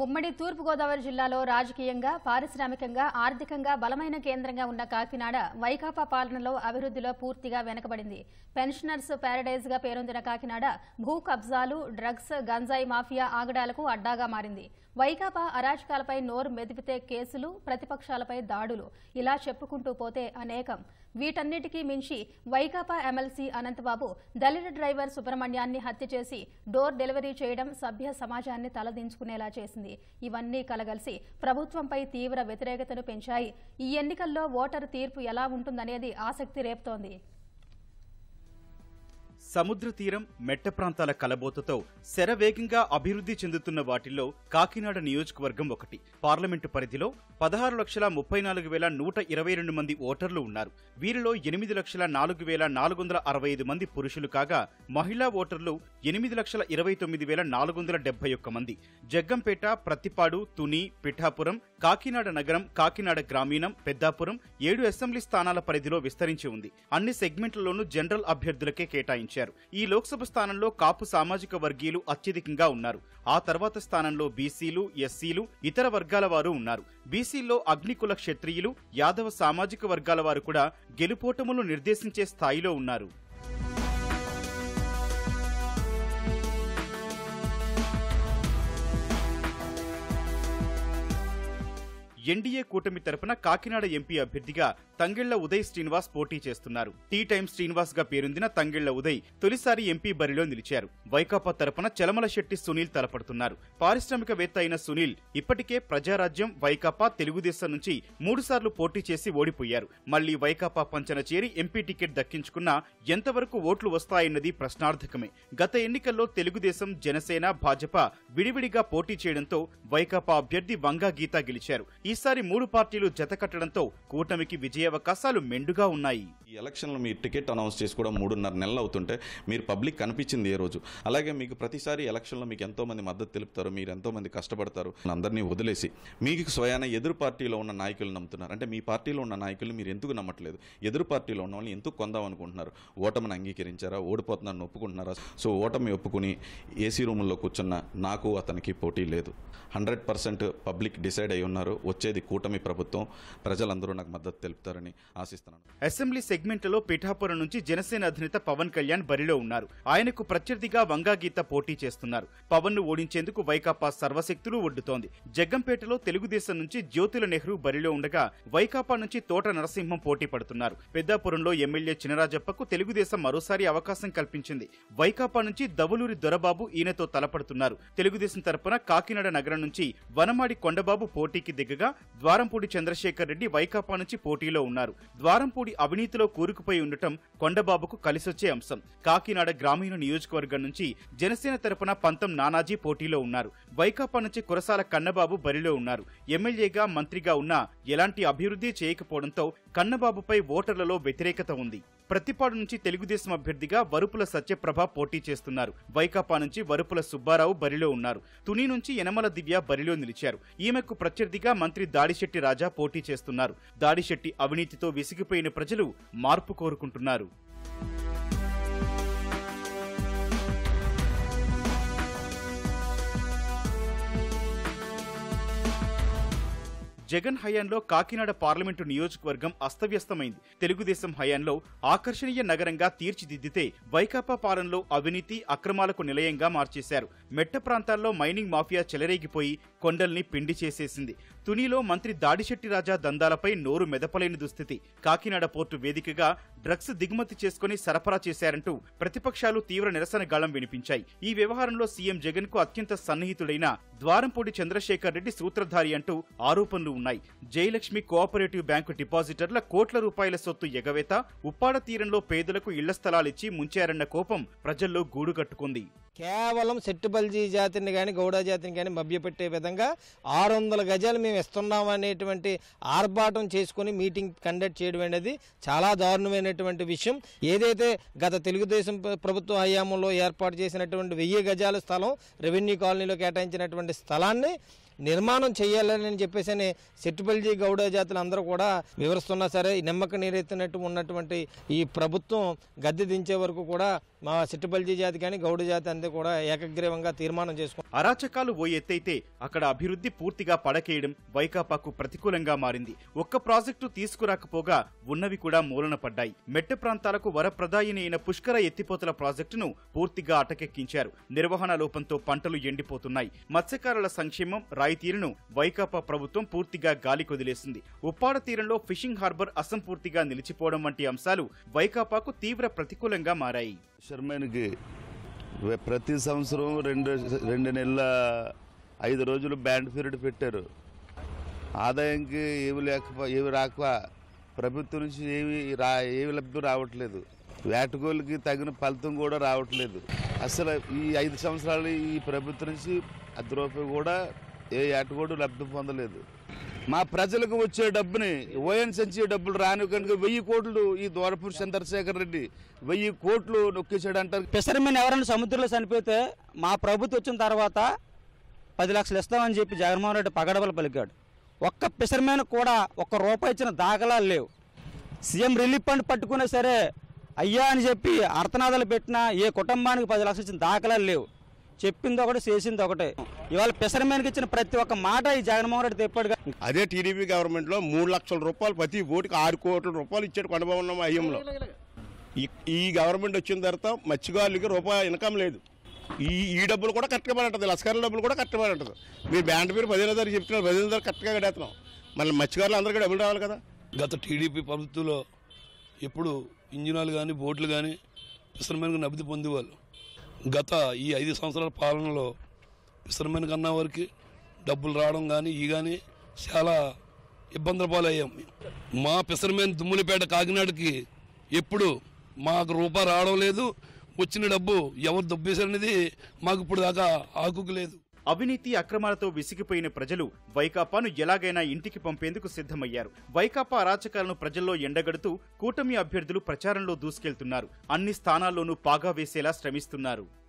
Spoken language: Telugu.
ఉమ్మడి తూర్పుగోదావరి జిల్లాలో రాజకీయంగా పారిశ్రామికంగా ఆర్థికంగా బలమైన కేంద్రంగా ఉన్న కాకినాడ వైకాపా పాలనలో అభివృద్ధిలో పూర్తిగా వెనకబడింది. పెన్షనర్స్ ప్యారడైజ్గా పేరొందిన కాకినాడ భూ కబ్జాలు డ్రగ్స్ గంజాయి మాఫియా ఆగడాలకు అడ్డాగా మారింది. వైకాపా అరాచకాలపై నోరు మెదిపితే కేసులు ప్రతిపక్షాలపై దాడులు. ఇలా చెప్పుకుంటూ పోతే అనేకం. వీటన్నిటికీ మించి వైకాపా ఎమ్మెల్సీ అనంతబాబు దళిత డ్రైవర్ సుబ్రహ్మణ్యాన్ని హత్య చేసి డోర్ డెలివరీ చేయడం సభ్య సమాజాన్ని తలదించుకునేలా చేసింది. ఇవన్నీ కలగలిసి ప్రభుత్వంపై తీవ్ర వ్యతిరేకతను పెంచాయి. ఈ ఎన్నికల్లో ఓటరు తీర్పు ఎలా ఉంటుందనేది ఆసక్తి రేపుతోంది. సముద్ర తీరం మెట్ట ప్రాంతాల కలబోతతో శరవేగంగా అభివృద్ధి చెందుతున్న వాటిల్లో కాకినాడ నియోజకవర్గం ఒకటి. పార్లమెంటు పరిధిలో పదహారు లక్షల ముప్పై నాలుగు వేల నూట ఇరవై రెండు మంది ఓటర్లు ఉన్నారు. వీరిలో ఎనిమిది లక్షల నాలుగు వేల నాలుగు వందల అరవై ఐదు మంది పురుషులు కాగా మహిళా ఓటర్లు ఎనిమిది లక్షల ఇరవై తొమ్మిది వేల నాలుగు వందల డెబ్బై ఒక్క మంది. జగ్గంపేట ప్రతిపాడు తుని పిఠాపురం కాకినాడ నగరం కాకినాడ గ్రామీణం పెద్దాపురం ఏడు అసెంబ్లీ స్థానాల పరిధిలో విస్తరించి ఉంది. అన్ని సెగ్మెంట్లలోనూ జనరల్ అభ్యర్థులకే కేటాయించారు. ఈ లోక్సభ స్థానంలో కాపు సామాజిక వర్గీయులు అత్యధికంగా ఉన్నారు. ఆ తర్వాత స్థానంలో బీసీలు ఎస్సీలు ఇతర వర్గాల వారు ఉన్నారు. బీసీల్లో అగ్నికుల క్షత్రియులు యాదవ సామాజిక వర్గాల వారు కూడా గెలుపోటములు నిర్దేశించే స్థాయిలో ఉన్నారు. ఎన్డీఏ కూటమి తరపున కాకినాడ ఎంపీ అభ్యర్థిగా తంగిళ్ళ ఉదయ్ శ్రీనివాస్ పోటీ చేస్తున్నారు. టీ టైమ్ శ్రీనివాస్గా పేరొందిన తంగిళ్ళ ఉదయ్ తొలిసారి ఎంపీ బరిలో నిలిచారు. వైకాపా తరపున చలమల శెట్టి సునీల్ తలపడుతున్నారు. పారిశ్రామికవేత్త అయిన సునీల్ ఇప్పటికే ప్రజారాజ్యం వైకాపా తెలుగుదేశం నుంచి మూడుసార్లు పోటీ చేసి ఓడిపోయారు. మళ్ళీ వైకాపా పంచన చేరి ఎంపీ టికెట్ దక్కించుకున్నా ఎంతవరకు ఓట్లు వస్తాయన్నది ప్రశ్నార్థకమే. గత ఎన్నికల్లో తెలుగుదేశం జనసేన భాజపా విడివిడిగా పోటీ చేయడంతో వైకాపా అభ్యర్థి వంగా గీత గెలిచారు. ఈసారి మూడు పార్టీలు జతకట్టడంతో కూటమికి అవకాశాలు మెండుగా ఉన్నాయి. ఈ ఎలక్షన్లో మీ టికెట్ అనౌన్స్ చేసి కూడా మూడున్నర నెలలు అవుతుంటే మీరు పబ్లిక్ కనిపించింది ఏ రోజు? అలాగే మీకు ప్రతిసారి ఎలక్షన్లో మీకు ఎంతో మంది మద్దతు తెలుపుతారు మీరు ఎంతో మంది కష్టపడతారు అందరినీ వదిలేసి. మీకు స్వయాన ఎదురు పార్టీలో ఉన్న నాయకులు నమ్ముతున్నారు. అంటే మీ పార్టీలో ఉన్న నాయకులు మీరు ఎందుకు నమ్మట్లేదు? ఎదురు పార్టీలో ఉన్న వాళ్ళని ఎందుకు కొందాం అనుకుంటున్నారు? ఓటమిని అంగీకరించారా? ఓడిపోతున్నారని ఒప్పుకుంటున్నారా? సో ఓటమి ఒప్పుకుని ఏసీ రూముల్లో కూర్చున్న నాకు అతనికి పోటీ లేదు. హండ్రెడ్ పర్సెంట్ పబ్లిక్ డిసైడ్ అయి ఉన్నారు. వచ్చేది కూటమి ప్రభుత్వం. ప్రజలందరూ నాకు మద్దతు తెలుపుతారు. చేస్తారని ఆశిస్తున్నాను. అసెంబ్లీ సెగ్మెంట్లలో పిఠాపురం నుంచి జనసేన అధినేత పవన్ కళ్యాణ్ బరిలో ఉన్నారు. ఆయనకు ప్రత్యర్థిగా వంగాగీత పోటీ చేస్తున్నారు. పవన్ను ఓడించేందుకు వైకాపా సర్వశక్తులు ఒడ్డుతోంది. జగ్గంపేటలో తెలుగుదేశం నుంచి జ్యోతుల నెహ్రూ బరిలో ఉండగా వైకాపా నుంచి తోట నరసింహం పోటీ పడుతున్నారు. పెద్దాపురంలో ఎమ్మెల్యే చినరాజప్పకు తెలుగుదేశం మరోసారి అవకాశం కల్పించింది. వైకాపా నుంచి దవులూరి దొరబాబు ఈయనతో తలపడుతున్నారు. తెలుగుదేశం తరపున కాకినాడ నగరం నుంచి వనమాడి కొండబాబు పోటీకి దిగగా ద్వారంపూడి చంద్రశేఖర్ రెడ్డి వైకాపా నుంచి పోటీలో ఉన్నారు. ద్వారంపూడి అవినీతిలో కూరుకుపోయి ఉండటం కొండబాబుకు కలిసొచ్చే అంశం. కాకినాడ గ్రామీణ నియోజకవర్గం నుంచి జనసేన తరపున పంతం నానాజీ పోటీలో ఉన్నారు. వైకాపా నుంచి కురసాల కన్నబాబు బరిలో ఉన్నారు. ఎమ్మెల్యేగా మంత్రిగా ఉన్నా ఎలాంటి అభివృద్ధి చేయకపోవడంతో కన్నబాబుపై ఓటర్లలో వ్యతిరేకత ఉంది. ప్రతిపాడు నుంచి తెలుగుదేశం అభ్యర్థిగా వరుపుల సత్యప్రభ పోటీ చేస్తున్నారు. వైకాపా నుంచి వరుపుల సుబ్బారావు బరిలో ఉన్నారు. తుని నుంచి యనమల దివ్య బరిలో నిలిచారు. ఈమెకు ప్రత్యర్థిగా మంత్రి దాడిశెట్టి రాజా పోటీ చేస్తున్నారు. దాడిశెట్టి అవినీతితో విసిగిపోయిన ప్రజలు మార్పు కోరుకుంటున్నారు. జగన్ హయాంలో కాకినాడ పార్లమెంటు నియోజకవర్గం అస్తవ్యస్తమైంది. తెలుగుదేశం హయాంలో ఆకర్షణీయ నగరంగా తీర్చిదిద్దితే వైకాపా పాలనలో అవినీతి అక్రమాలకు నిలయంగా మార్చేశారు. మెట్ట ప్రాంతాల్లో మైనింగ్ మాఫియా చెలరేగిపోయి కొండల్ని పిండి చేసేసింది. తునిలో మంత్రి దాడిశెట్టి రాజా దందాలపై నోరు మెదపలేని దుస్థితి. కాకినాడ పోర్టు వేదికగా డ్రగ్స్ దిగుమతి చేసుకుని సరఫరా చేశారంటూ ప్రతిపక్షాలు తీవ్ర నిరసన గాళం వినిపించాయి. ఈ వ్యవహారంలో సీఎం జగన్కు అత్యంత సన్నిహితుడైన ద్వారంపూడి చంద్రశేఖర్ రెడ్డి సూత్రధారి అంటూ ఆరోపణలు ఉన్నాయి. జయలక్ష్మి కోఆపరేటివ్ బ్యాంకు డిపాజిటర్ల కోట్ల రూపాయల సొత్తు ఎగవేత ఉప్పాడ తీరంలో పేదలకు ఇళ్ళ స్థలాలిచ్చి ముంచారన్న కోపం ప్రజల్లో గూడు కట్టుకుంది కేవలం సెట్టుబల్జీ జాతిని కానీ గౌడ జాతిని కానీ మభ్యపెట్టే విధంగా ఆరు వందల గజాలు మేము ఇస్తున్నాం అనేటువంటి ఆర్భాటం చేసుకుని మీటింగ్ కండక్ట్ చేయడం అనేది చాలా దారుణమైనటువంటి విషయం. ఏదైతే గత తెలుగుదేశం ప్రభుత్వ హయాంలో ఏర్పాటు చేసినటువంటి వెయ్యి గజాల స్థలం రెవెన్యూ కాలనీలో కేటాయించినటువంటి స్థలాన్ని నిర్మాణం చేయాలని చెప్పేసి సెట్టుపల్లి గౌడ జాతులు అందరూ కూడా వివరిస్తున్నా సరే నిమ్మక నీరెత్తినట్టు ఉన్నటువంటి ఈ ప్రభుత్వం గద్దె దించే వరకు కూడా మా సిట్టుపల్లి జాతి కానీ గౌడ జాతి అంతా కూడా ఏకగ్రీవంగా తీర్మానం చేసుకున్నాం అరాచకాలు ఓ ఎత్తైతే అక్కడ అభివృద్ధి పూర్తిగా పడకేయడం వైకాపాకు ప్రతికూలంగా మారింది. ఒక్క ప్రాజెక్టు తీసుకురాకపోగా ఉన్నవి కూడా మూలన పడ్డాయి. మెట్ట ప్రాంతాలకు వరప్రదాయిని అయిన పుష్కర ఎత్తిపోతల ప్రాజెక్టును పూర్తిగా అటకెక్కించారు. నిర్వహణ లోపంతో పంటలు ఎండిపోతున్నాయి. మత్స్యకారుల సంక్షేమం రాయితీరును వైకాపా ప్రభుత్వం పూర్తిగా గాలి కొదిలేసింది. ఉప్పాడ తీరంలో ఫిషింగ్ హార్బర్ అసంపూర్తిగా నిలిచిపోవడం వంటి అంశాలు వైకాపాకు తీవ్ర ప్రతికూలంగా మారాయి. షర్మైన్కి ప్రతి సంవత్సరం రెండు రెండు నెలల ఐదు రోజులు బ్యాండ్ పీరియడ్ పెట్టారు. ఆదాయంకి ఏమి లేక ఏమి రాక ప్రభుత్వం నుంచి ఏమి రా ఏమి లబ్ధి రావట్లేదు. వేటగోళ్ళకి తగిన ఫలితం కూడా రావట్లేదు. అసలు ఈ ఐదు సంవత్సరాలు ఈ ప్రభుత్వం నుంచి అర్ధ రూపాయి కూడా ఏ ఏటగోడు లబ్ధి పొందలేదు. మా ప్రజలకు వచ్చే డబ్బుని ఓఎన్సీ డబ్బులు రాని కనుక వెయ్యి కోట్లు ఈ దూరపూర్ చంద్రశేఖర్ రెడ్డి వెయ్యి కోట్లు నొక్కేసాడంటారు పెసరమైన ఎవరైనా సముద్రంలో చనిపోతే మా ప్రభుత్వం వచ్చిన తర్వాత పది లక్షలు ఇస్తామని చెప్పి జగన్మోహన్ రెడ్డి పగడబలు పలికాడు. ఒక్క ఫిషర్మెన్ కూడా ఒక్క రూపాయి ఇచ్చిన దాఖలాలు లేవు. సీఎం రిలీఫ్ ఫండ్ పట్టుకున్నా సరే అయ్యా అని చెప్పి అర్థనాదాలు పెట్టినా ఏ కుటుంబానికి పది లక్షలు ఇచ్చిన దాఖలాలు లేవు. చెప్పింది ఒకటి చేసింది ఒకటే. ఇవాళ ఫిషర్మెన్కి ఇచ్చిన ప్రతి ఒక్క మాట ఈ జగన్మోహన్ రెడ్డి తెప్పాడుగా అదే టీడీపీ గవర్నమెంట్లో మూడు లక్షల రూపాయలు ప్రతి ఓటుకి ఆరు కోట్ల రూపాయలు ఇచ్చాడు కొండబాబు అయ్యంలో ఈ ఈ గవర్నమెంట్ వచ్చిన తర్వాత మత్స్యకారులకి రూపాయి ఇన్కమ్ లేదు. ఈ ఈ డబ్బులు కూడా కరెక్ట్గా పడి ఉంటుంది లస్కర్ల డబ్బులు కూడా కరెక్ట్గా పడి ఉంటుంది మీరు బ్యాండ్ పేరు పదిహేను ధర చెప్తున్నారు. పదిహేను ధర కరెక్ట్గా కడేస్తున్నాం మళ్ళీ మత్స్యకారులు అందరికీ డబ్బులు రావాలి కదా. గత టీడీపీ ప్రభుత్వంలో ఎప్పుడు ఇంజినాలు కానీ బోట్లు కానీ ఫిషర్మెన్కి లబ్ధి పొందేవాళ్ళు. గత ఈ ఐదు సంవత్సరాల పాలనలో ఫిషర్మెన్ కన్నా వారికి డబ్బులు రావడం కానీ ఈ కానీ చాలా ఇబ్బందుల పాలయ్యాం. మా పిసరమైన దుమ్ములపేట కాకినాడకి ఎప్పుడు మాకు రూపాయి రావడం లేదు వచ్చిన డబ్బు ఎవరు దొబ్బేశారనేది మాకు ఇప్పుడు దాకా ఆకుకు లేదు. అవినీతి అక్రమాలతో విసిగిపోయిన ప్రజలు వైకాపాను ఎలాగైనా ఇంటికి పంపేందుకు సిద్ధమయ్యారు. వైకాపా అరాచకాలను ప్రజల్లో ఎండగడుతూ కూటమి అభ్యర్థులు ప్రచారంలో దూసుకెళ్తున్నారు. అన్ని స్థానాల్లోనూ పాగా వేసేలా శ్రమిస్తున్నారు.